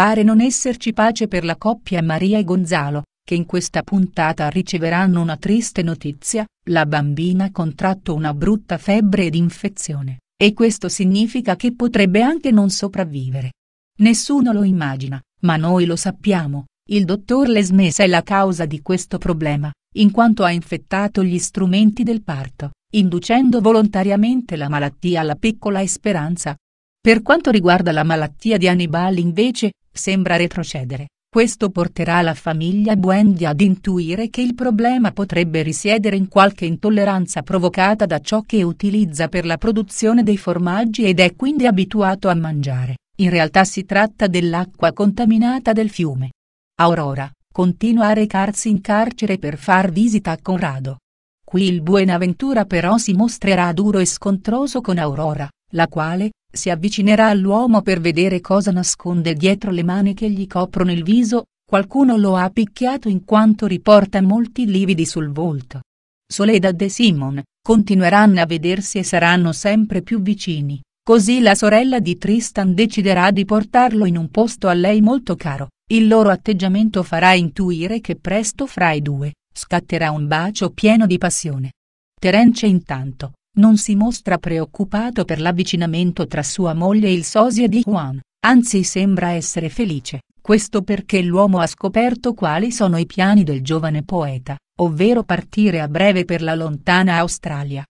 Pare non esserci pace per la coppia Maria e Gonzalo, che in questa puntata riceveranno una triste notizia, la bambina ha contratto una brutta febbre ed infezione, e questo significa che potrebbe anche non sopravvivere. Nessuno lo immagina, ma noi lo sappiamo, il dottor Lesmes è la causa di questo problema, in quanto ha infettato gli strumenti del parto, inducendo volontariamente la malattia alla piccola Esperanza. Per quanto riguarda la malattia di Annibale invece, sembra retrocedere. Questo porterà la famiglia Buendi ad intuire che il problema potrebbe risiedere in qualche intolleranza provocata da ciò che utilizza per la produzione dei formaggi ed è quindi abituato a mangiare. In realtà si tratta dell'acqua contaminata del fiume. Aurora, continua a recarsi in carcere per far visita a Conrado. Qui il Buenaventura però si mostrerà duro e scontroso con Aurora, la quale, si avvicinerà all'uomo per vedere cosa nasconde dietro le mani che gli coprono il viso, qualcuno lo ha picchiato in quanto riporta molti lividi sul volto. Soledad e Simon, continueranno a vedersi e saranno sempre più vicini, così la sorella di Tristan deciderà di portarlo in un posto a lei molto caro, il loro atteggiamento farà intuire che presto fra i due, scatterà un bacio pieno di passione. Terence intanto, non si mostra preoccupato per l'avvicinamento tra sua moglie e il sosia di Juan, anzi sembra essere felice, questo perché l'uomo ha scoperto quali sono i piani del giovane poeta, ovvero partire a breve per la lontana Australia.